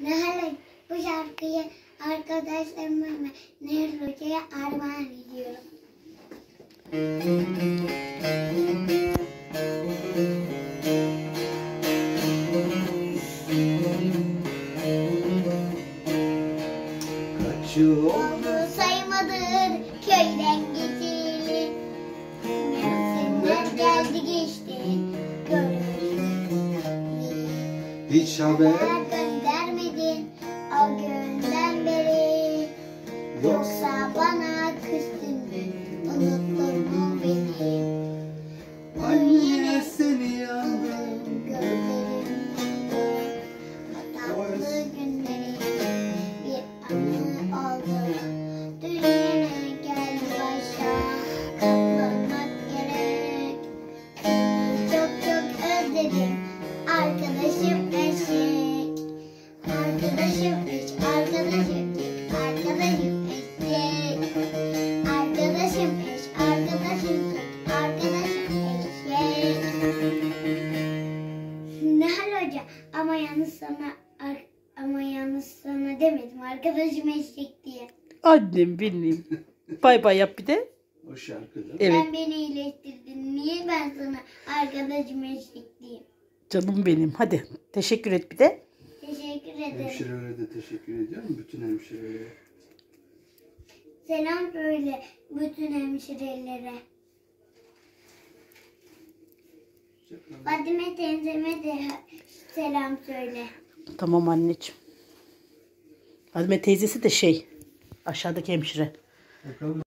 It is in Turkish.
Nihal bu şarkıyı arkadaşlarıma ve Nehir Hoca'ya armağan ediyorum. Kaç yıl oldu saymadır köyden geçeli. Mevsimler geldi geçti. Görüşmedik. hiç haber Yoksa bana küstün mü? Unuttun mu beni? Ben yine seni yandım Gözlerimde Tatlı günleri bir anı oldu. Dünyaya gel başa katlanmak gerek. Çok çok özledim arkadaşım Hoca ama yalnız sana ama yalnız sana demedim arkadaşım eşek diye. Annem benim. Bay bay yap bir de. o şarkıda. Evet Sen beni iyileştirdin. Niye ben sana arkadaşım eşek diyeyim? canım benim. Hadi teşekkür et bir de. Teşekkür ederim. Hemşirelere de teşekkür ediyorum. Bütün hemşirelere. Selam söyle bütün hemşirelere. Fadime teyzeme de selam söyle. Tamam anneciğim. Halime teyzesi de şey aşağıdaki hemşire. Bakalım